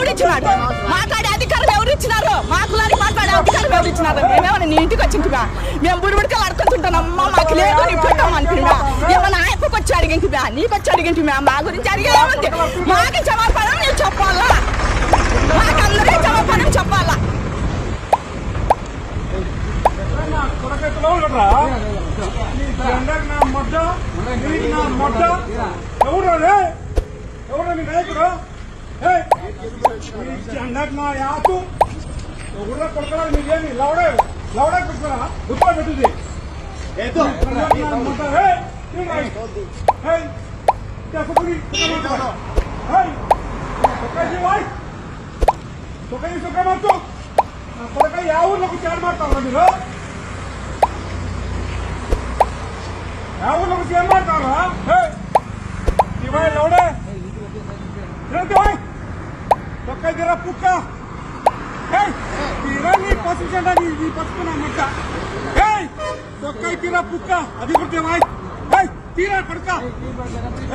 ఎవరిచ్చినాడు మాట్లాడే అధికారులు ఎవరు ఇచ్చినారు మా కులానికి మాట్లాడే అధికారులు ఎవరు ఇచ్చినారు మేమేమన్నా నీ ఇంటికి వచ్చింటుగా మేము బుడిబుడికలు అడుకుంటుంటానమ్మా మాకు లేదు నీ పెట్టాం అనుకున్నా ఏమన్నా ఆయనకు వచ్చి అడిగింటివా? నీకు వచ్చి అడిగింటివా? మా గురించి అడిగేముంది మాకు క్షమాపణం నేను చెప్పాలా? మాకందరికీ క్షమాపణం చెప్పాలా? ఎవరు అందాక యాకు ఊళ్ళో కొడుకులో నీకేమి లౌడే లౌడే పెట్టుకున్నా గుర్తులో పెట్టుది ಸೊಕೈ ಸೊಕ್ಕ ಮಾಡ್ತು ಕೊಡಕ ಯಾವ ಊರ್ಲಕ್ಕೂ ಚಾಡ್ ಮಾಡ್ತಾವ್ರ ನೀವು ಯಾವ ಊರ್ಲಕ್ಕೂ ಚಾಡ್ ಮಾಡ್ತಾವ್ರ ಇವಾಗ ನೋಡೇ ಹಾಕಿದ್ದೀರಾ ಪುಕ್ಕ ಏಯ್ ಇರಲ್ಲಿ ಪೊಸಿಷನ್ ಈ ಪಸ್ಪು ನಮ್ಮ ಮಟ್ಟ ಏಯ್ ಸೊಕ್ಕೈತೀರಾ ಪುಕ್ಕ ಅಧಿಕೃತ ವಾಯ್ ಏಯ್ ತೀರಾ ಪಡ್ಕ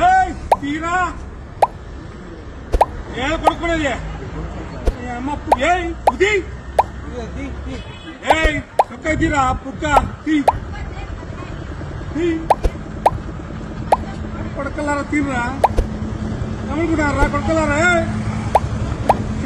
ಏಯ್ ತೀರಾ ಏನ್ ಪಡ್ಕೊಂಡಿದೆ ಅಮ್ಮಪ್ಪ ಏಯ್ ಉದಿ ಏಯ್ ಸೊಕ್ಕೈತೀರಾ ಪುಕ್ಕ ತೀ ತೀ ಪಡ್ಕಲ್ಲಾರ ತೀರ್ರಾ ನಮಗ್ ಬಿಡಾರ ಕೊಡ್ಕಲ್ಲಾರ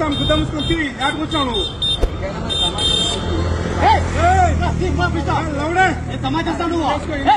మొత్తం గుద్ద ముసుకొని తిని యాడ్ కూర్చోవు నువ్వు సమాచారం